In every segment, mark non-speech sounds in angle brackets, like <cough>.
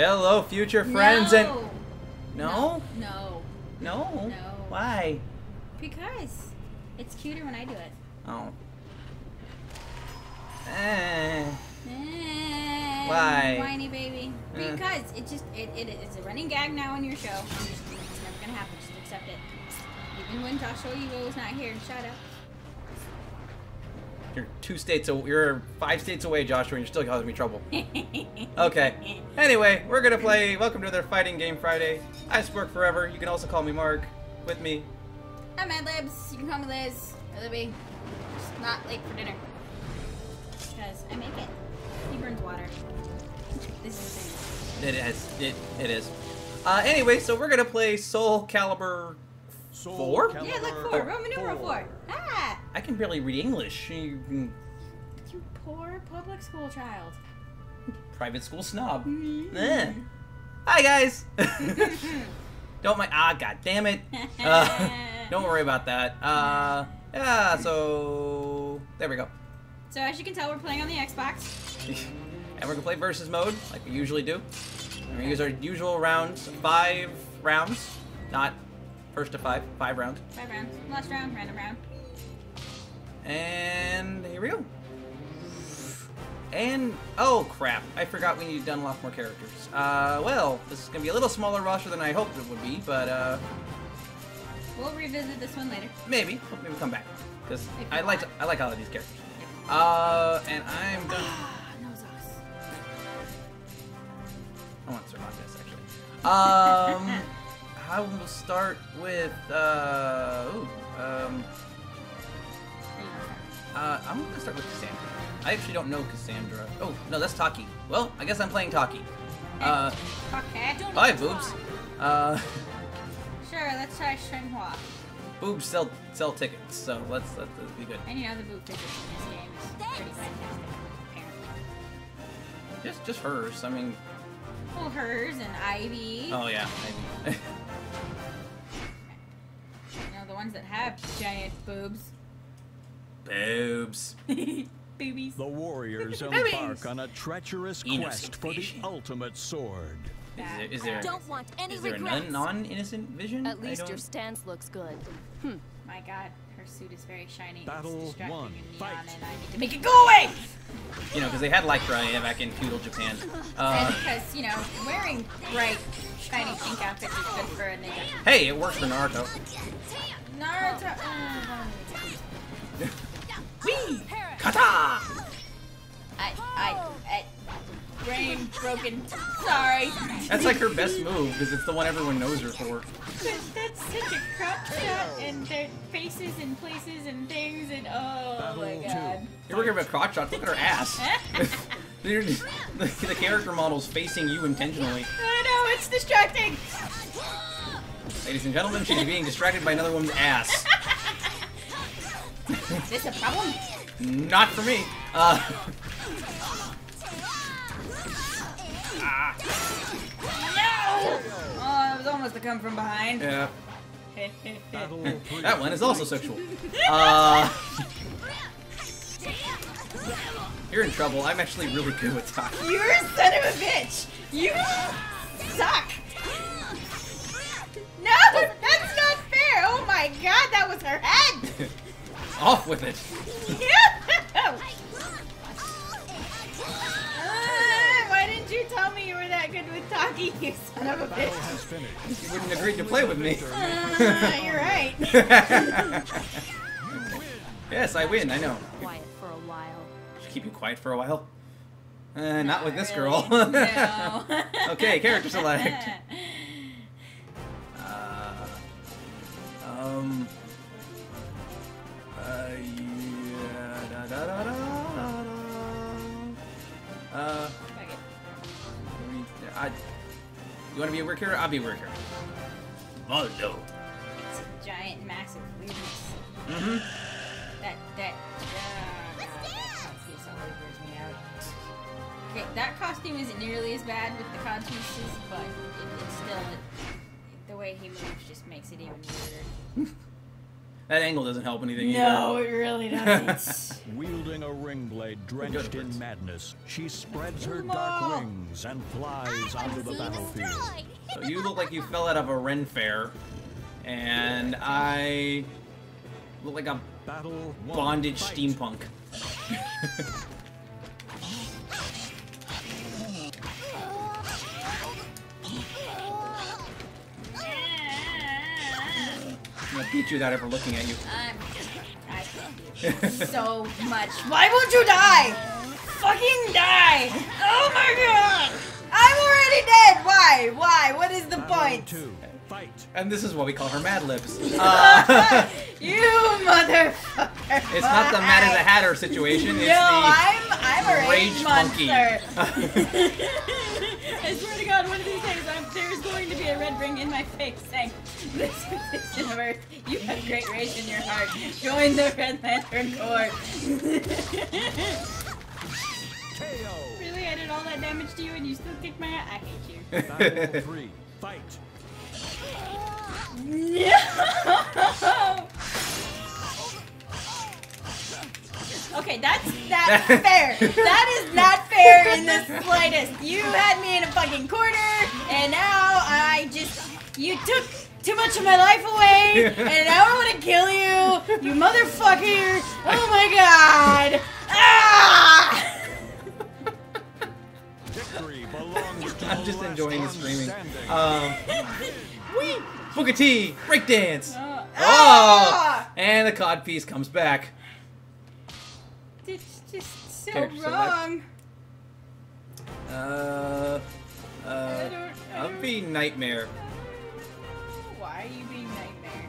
Hello, future friends, and no. no, No. no, No. why? Because it's cuter when I do it. Oh. Eh. Eh, Why? Whiny baby. Eh. Because it just it, it it's a running gag now on your show. I'm just, it's never gonna happen. Just accept it. Even when Joshua Evo is not here, shut up. You're two states. aw- You're five states away, Joshua, and you're still causing me trouble. <laughs> Okay. Anyway, we're gonna play. Welcome to another fighting game Friday. I Spork Forever. You can also call me Mark. With me, I'm Madlibbs. You can call me Liz or Libby. Just not late for dinner. Because I make it. He burns water. This is the thing. it is. It it is. Uh, anyway, so we're gonna play Soulcalibur. Soul Four? Yeah, look Calibur four. Roman numeral four. Ah! I can barely read English. You- mm, You poor public school child. Private school snob. Mm-hmm. Eh. Hi guys. <laughs> don't mind. Ah, god damn it. Uh, <laughs> don't worry about that. Uh, yeah. So there we go. So as you can tell, we're playing on the Xbox. and we're gonna play versus mode like we usually do. We're gonna use our usual rounds, five rounds, not first to five, five rounds. Five rounds. Last round, random round. And here we go. And oh crap, I forgot we need to unlock more characters. Uh, well, this is gonna be a little smaller roster than I hoped it would be, but uh, We'll revisit this one later. maybe, maybe come back because I like. I like all of these characters. Uh, and I'm no sauce. I want Cervantes actually. Um, <laughs> I will start with uh, ooh, um, uh, I'm gonna start with Cassandra. I actually don't know Cassandra. Oh no, that's Taki. Well, I guess I'm playing Taki. Uh, Okay. hi boobs. Uh, Sure, let's try Xianghua. boobs sell sell tickets, so let's let's, be good. And you know the boob physics in this game is pretty fantastic, apparently. Just just hers. I mean, Well, hers and Ivy. oh yeah. <laughs> ones that have giant boobs. boobs. <laughs> Boobies. The warriors <laughs> embark on a treacherous quest for the ultimate sword. Is there is there, Don't want any is there regrets. non non-innocent vision? At least your stance looks good. My god, her suit is very shiny. Battle it's one, and neon, fight. and I need to make it go away! You know, because they had Lycra yeah, back in feudal Japan. <laughs> and Uh, because, you know, wearing bright, shiny pink outfits is good for a nigga. hey, it works for Naruto. Naruto. Wee! Kata! I, I, I, brain broken. Sorry. That's like her best move, because it's the one everyone knows her for. That's, that's such a crop shot, and their faces and places and things, and oh my god. You're working about crotch shots, look at her ass. <laughs> <laughs> The, <laughs> the character model's facing you intentionally. I know, it's distracting! Ladies and gentlemen, she's being distracted by another woman's ass. Is this a problem? Not for me. Uh, ah, No! Oh, it was almost to come from behind. yeah, that one is also sexual. Uh, you're in trouble. I'm actually really good with Taki. You're a son of a bitch! You suck! God, that was her head! <laughs> Off with it. Ah, <laughs> Why didn't you tell me you were that good with Taki, you son of a bitch? You wouldn't agree to play with me. Ah, <laughs> you're right. yes, I win. I know. Quiet for a while. Should keep you quiet for a while. Uh, not with this really. girl. no. okay, character select. Um. Uh, yeah, da, da, da, da, da, da. Uh, we- I, you want to be a worker? I'll be a worker. hero. Voldo. It's a giant, massive weirdness. Mm-hmm. That, that, uh, God, that piece always wears me out. Okay, that costume isn't nearly as bad with the cod pieces, but it, it's still, it, the way he moves just makes it even weirder. <laughs> That angle doesn't help anything No, either. it really <laughs> doesn't. Wielding a ring blade drenched in madness, she spreads her dark wings and flies onto the battlefield. So you look like you fell out of a Ren fair, and I look like a Battle bondage Fight. steampunk. <laughs> gonna beat you without ever looking at you. I'm, I hate you so much. Why won't you die? Fucking die! Oh my god! I'm already dead! Why? Why? What is the Battle point? two. Fight. And this is what we call her Madlibbs. <laughs> Uh, <laughs> You motherfucker! it's not the Mad as a Hatter situation. It's No, the I'm I'm a rage rage monkey. <laughs> I swear to God, one of these days I'm, there's going to be a red ring in my face saying, "This is this universe. You have great rage in your heart. Join the Red Lantern Corps." Really, I did all that damage to you, and you still kick my ass. I hate you. <laughs> Battle three. Fight. No! Okay, that's not <laughs> fair. That is not fair in the slightest. You had me in a fucking corner, and now I just you took too much of my life away, <laughs> and now I want to kill you, you motherfucker! Oh my god! Ah! Victory belongs to I'm just enjoying the screaming. Um, wee! Booker T! Breakdance! Uh, Oh! ah! And the cod piece comes back. It's just so Character select. wrong. Uh, I uh, don't, I I'll don't be Nightmare. Why are you being nightmare?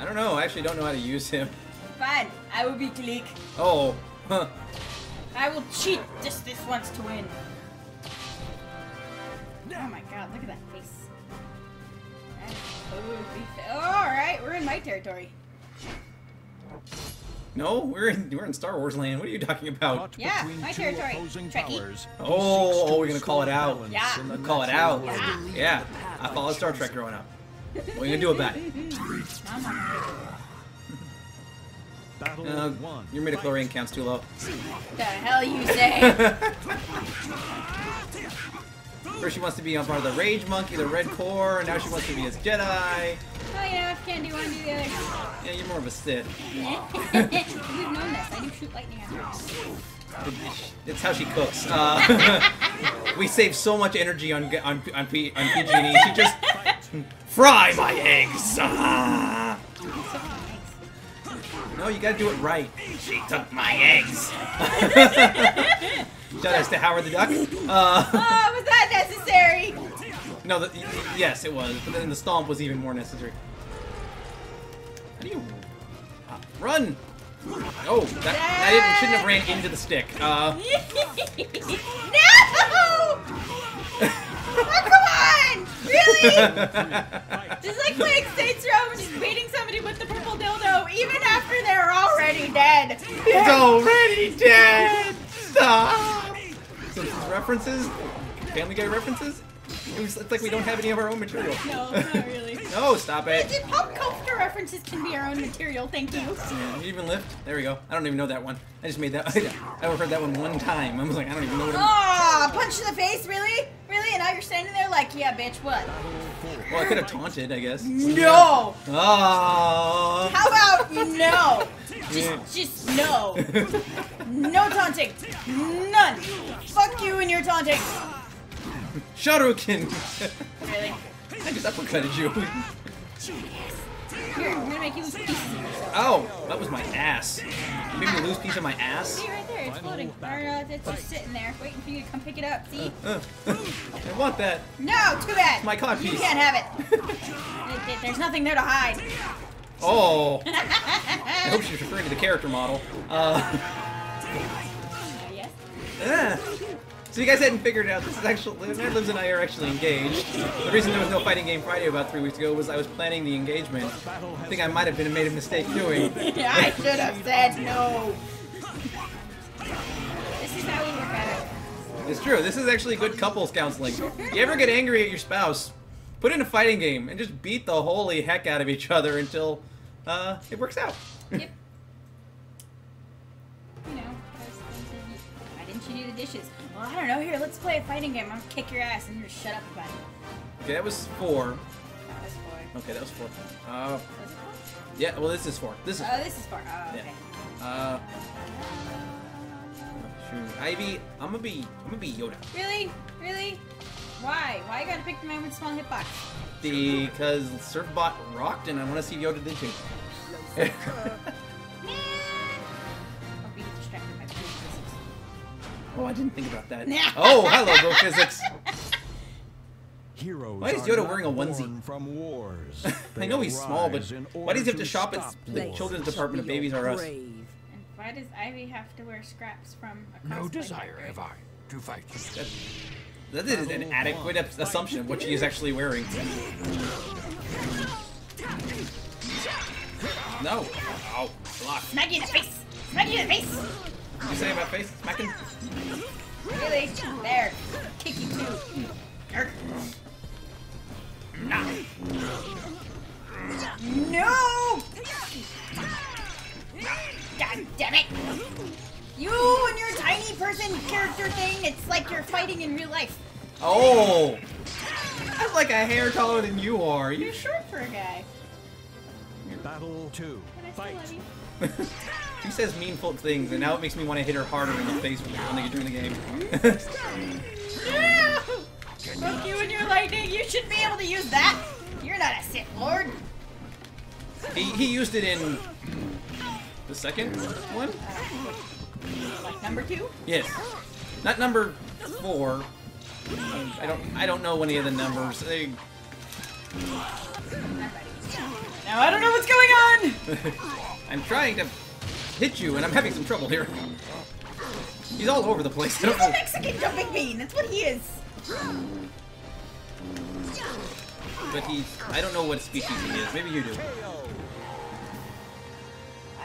I don't know. I actually don't know how to use him. Fine, I will be Gleek. Oh, huh. I will cheat just this once to win. Oh my god, look at that face. That is totally fa- Alright, we're in my territory. No, we're in we're in Star Wars land. What are you talking about? Yeah, my territory. Trekkie. Oh, oh, we're gonna call it restore out. balance Yeah. in the Call it out. world. Yeah, I followed Star Trek growing up. What are you gonna do about it? Battle Uh, one. your midichlorian count's too low. What the hell you say? <laughs> <laughs> First she wants to be on part of the Rage Monkey, the Red Core, and now she wants to be his Jedi. Can't do one, do the other. Yeah, you're more of a Sith. <laughs> We've known this. I do shoot lightning at her. It's how she cooks. Uh, <laughs> we save so much energy on on on, P, on PG&E. She just fry my eggs. Ah. No, you gotta do it right. She took my eggs. <laughs> Shout outs to Howard the Duck. Uh, Oh, was that necessary? no, the, yes, it was. But then the stomp was even more necessary. How do you uh, run? Oh, that, that didn't, shouldn't have ran into the stick. Uh, <laughs> no! Oh, come on! Really? <laughs> Just like playing Saints Row, and just beating somebody with the purple dildo, even after they're already dead. It's already dead! Stop! Simpsons references? Family Guy references? It was, it's like we don't have any of our own material. No, not really. No, stop it! Did pop culture references can be our own material, thank you. Um, yeah, even lift? There we go. I don't even know that one. I just made that. <laughs> I heard that one one time. I was like, I don't even know what I'm. Ah, punch in the face, really? Really? And now you're standing there like, yeah, bitch, what? Well, I could have taunted, I guess. No! Oh. How about no? <laughs> Yeah. Just, just no. No taunting. None. Fuck you and your taunting. Shadowkin! Really? I just uppercutted you. <laughs> Here, I'm gonna make you lose pieces of yourself. Oh, that was my ass. You made me lose piece of my ass? See right there, it's floating. Or uh, it's just sitting there, waiting for you to come pick it up. See? Uh, I want that. No, too bad. It's my cod You can't have it. <laughs> There- there- There's nothing there to hide. Oh. <laughs> I hope she's referring to the character model. Uh. yes. So you guys hadn't figured it out. This is actually Madlibbs and I are actually engaged. The reason there was no fighting game Friday about three weeks ago was I was planning the engagement. I think I might have been made a mistake doing. yeah, <laughs> I should have said no. This is how we work at it. It's true. This is actually good couples counseling. You ever get angry at your spouse? Put in a fighting game and just beat the holy heck out of each other until uh, it works out. <laughs> Yep. You know, those things that why didn't you do the dishes? Well, I don't know. Here, let's play a fighting game. I'm gonna kick your ass and you just shut up about it. Okay, that was four. That was four. Okay, that was four. Uh, Was it four? yeah, well, this is four. This is Oh, this is four. Oh, okay. Uh, shoot. Ivy, I'm gonna be, I'm gonna be Yoda. Really? Really? Why? Why you gotta pick the man with small hitbox? Because Surfbot rocked, and I want to see Yoda did too. <laughs> oh, I didn't think about that. Nah. <laughs> oh, hello, bro, physics. Heroes Why is Yoda wearing a onesie? From wars. <laughs> I know he's small, but why does he have to shop at the wars. children's department of Babies R Us? And why does Ivy have to wear scraps from a No desire factory? have I to fight. That, that is an adequate ap- assumption of what she is actually wearing. No. Oh, block. Smack you in the face! Smack you in the face! What you say about face smacking? Really? There. Kick you too. Arr. No! God damn it! You and your tiny person character thing, it's like you're fighting in real life. Oh! I'm like a hair taller than you are. You You're short for a guy. Battle two. But I still Fight. <laughs> She says meanful things, and now it makes me want to hit her harder in the face when they get during the game. <laughs> No! Fuck you and your lightning, you should be able to use that! You're not a Sith Lord! he, he used it in the second one? Like number two? Yes. Not number four. I don't I don't know any of the numbers. They, Now I don't know what's going on! <laughs> I'm trying to hit you, and I'm having some trouble here. He's all over the place. He's don't a know. Mexican jumping bean, that's what he is! But he's I don't know what species he is. Maybe you do. I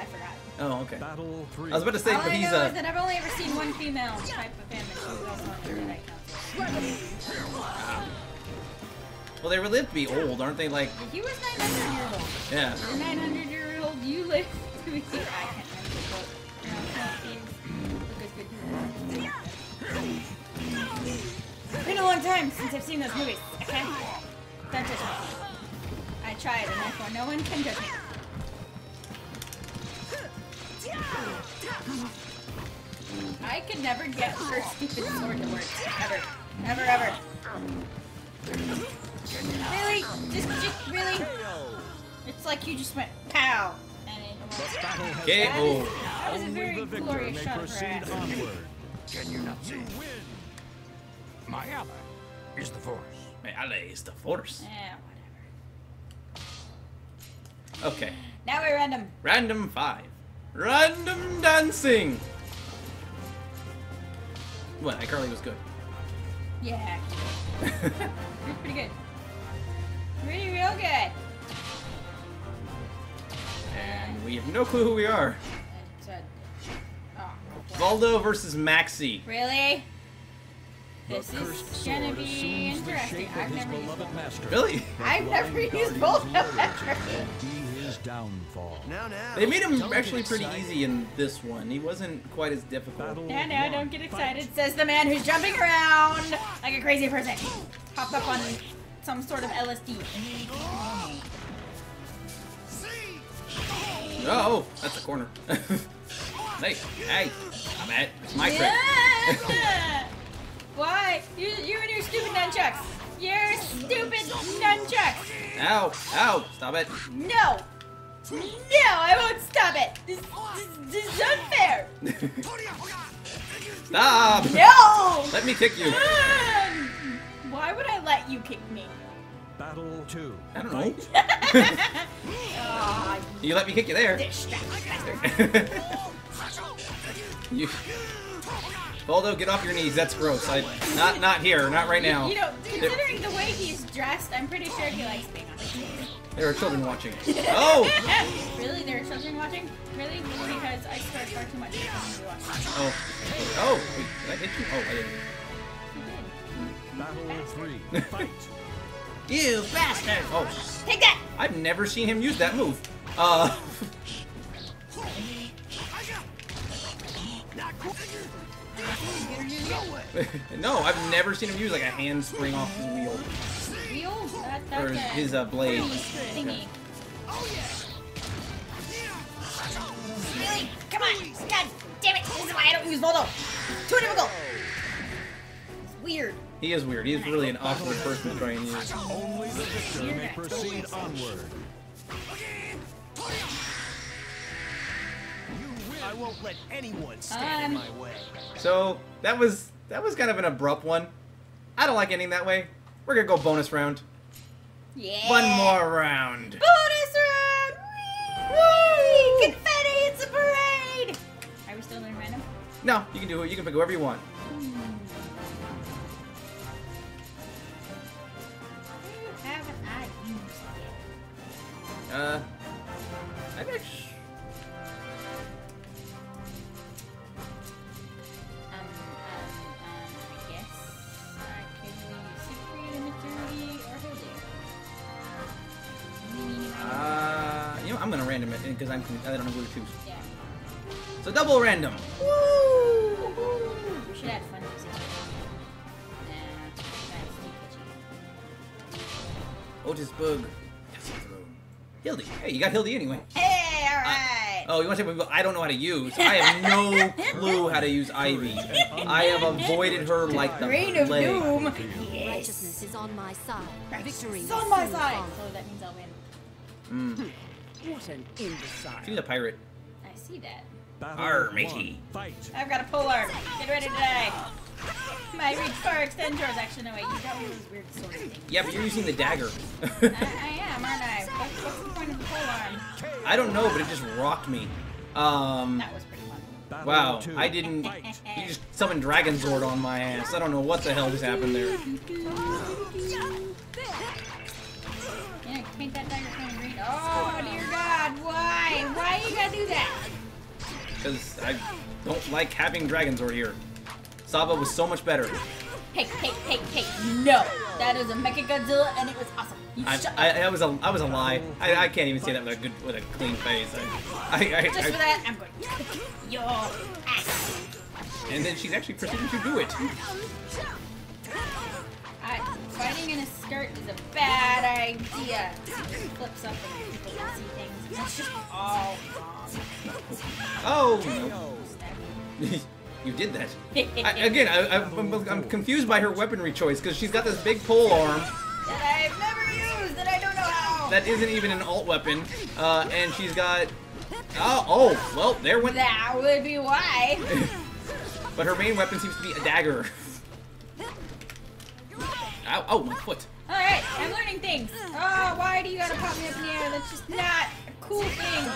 forgot. Oh, okay. Battle three. I was about to say, All but I he's know a is that I've only ever seen one female type of him, and she was also on the Jedi Council. well. They were lived to be old, aren't they? Like He was 900 years old. yeah. 900 year old, you live to be I can't It's been a long time since I've seen those movies, okay? Don't judge me. I tried, and therefore no one can judge me. I could never get her stupid sword to work. Ever. Ever, ever. Really? Just, just, really? It's like you just went pow. And it Okay. That, is, that was a Only very the victor glorious may shot proceed ass. onward. Can you not see? My ally is the Force. My ally is the force. Eh, whatever. Okay. Now we're random. Random five. Random dancing. What? iCarly was good. Yeah. You're <laughs> pretty good. Pretty real good. and we have no clue who we are. It's a- Voldo versus Maxi. really? This is gonna be interesting. I've never used master. Really? <laughs> I've never used guardian's both of them. his downfall. Now, now. They made him actually pretty easy in this one. He wasn't quite as difficult. Battle Yeah, no, one. don't get excited, says the man who's jumping around like a crazy person. Popped up on some sort of LSD. Oh, that's a corner. <laughs> hey, hey, I'm at it's my trick. Yeah! <laughs> Why? You, you and your stupid nunchucks. Your stupid nunchucks. Ow, ow, stop it. No. No, I won't stop it. This, this, this is unfair. <laughs> Stop! No. Let me kick you. Um, why would I let you kick me? Battle two. I don't know. <laughs> Oh, Aw, You let me kick you there. Distract you. Voldo, get off your knees. That's gross. I not not here. Not right now. You know, considering the way he's dressed, I'm pretty sure he likes being on his knees. There are children watching. <laughs> Oh, <laughs> really? There are children watching? Really? Because I swear far too much to be oh, oh. Wait, did I hit you? Oh, I didn't. You did. Battle three. <laughs> Fight. You bastard! Oh, Take that! I've never seen him use that move. Uh, <laughs> no, I've never seen him use like a hand spring off his wheel Wheel? That, that's or his uh, blade. thingy. Really? Come on! God damn it! This is why I don't use Voldo! Too difficult! It's weird. He is weird. He is really an awkward person trying to try and use. Only the victor may proceed onward. I won't let anyone stand in Um, my way. So that was that was kind of an abrupt one. I don't like ending that way. We're gonna go bonus round. Yeah! One more round. Bonus round! Whee! Confetti! It's a parade! Are we still doing random? No, you can do it. You can pick whoever you want. Who haven't I used yet? Uh, because I'm I don't know who to choose. Yeah. So double random. Woo! We should have fun with Siegfried. Nah, that's too Otis Bug. Hilde. Hey, you got Hilde anyway. Hey, alright! Oh, you want to say what I don't know how to use? I have no <laughs> clue how to use Ivy. I have avoided her like the Reign of plague. Doom! Righteousness is on my side. Victory is on my side! So that means I'll win. Mm. What an imbecile. She's a pirate. I see that. Battle Arr, matey. Fight. I've got a polar. Get ready to die. My reach far extend towards actually no wait, you got one of those weird sword things. Yeah, but you're using the dagger. I, <laughs> I am, aren't I? What's, what's the point of the polearm? I don't know, but it just rocked me. Um, That was pretty fun. Battle wow, two. I didn't. Fight. You just summoned Dragon Zord on my ass. I don't know what the hell just happened there. <laughs> Because I don't like having Dragon Zord here. Saba was so much better. Hey, hey, hey, hey! No, that is a Mecha Godzilla, and it was awesome. You I, shut I. I was a, I was a lie. I, I can't even say that with a good, with a clean face. I, I, I, Just for that, I'm going to kick your ass. and then she's actually proceeding to do it. I, fighting in a skirt is a bad idea. Flip something, people can see things. It's just all wrong. Oh, no. <laughs> you did that. I, again, I, I'm, I'm confused by her weaponry choice because she's got this big pole arm that I've never used, that I don't know how. that isn't even an alt weapon, uh, and she's got. Oh, oh, well, there went. That would be why. <laughs> But her main weapon seems to be a dagger. Ow, oh, my foot. Alright, I'm learning things. Oh, why do you gotta pop me up in the air? That's just not a cool thing.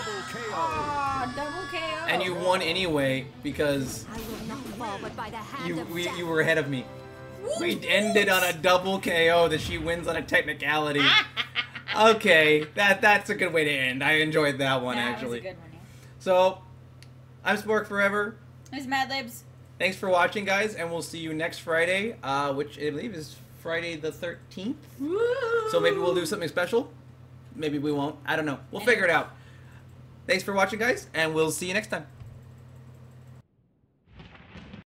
Oh, double KO. And you won anyway because I will not fall but by the hand you of we, death. you were ahead of me. We ended on a double KO that she wins on a technicality. <laughs> Okay, that that's a good way to end. I enjoyed that one that actually. was a good one. Yeah. So, I'm Spork Forever. There's Madlibbs. Thanks for watching, guys, and we'll see you next Friday, uh, which I believe is Friday the 13th. So maybe we'll do something special. Maybe we won't. I don't know. We'll eh. figure it out. Thanks for watching, guys, and we'll see you next time.